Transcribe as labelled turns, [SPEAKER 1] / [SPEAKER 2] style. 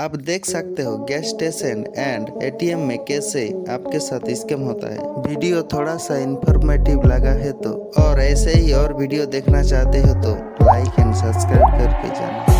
[SPEAKER 1] आप देख सकते हो गैस स्टेशन एंड एटीएम में कैसे आपके साथ स्कैम होता है। वीडियो थोड़ा सा इंफॉर्मेटिव लगा है तो और ऐसे ही और वीडियो देखना चाहते हो तो लाइक एंड सब्सक्राइब करके जाना।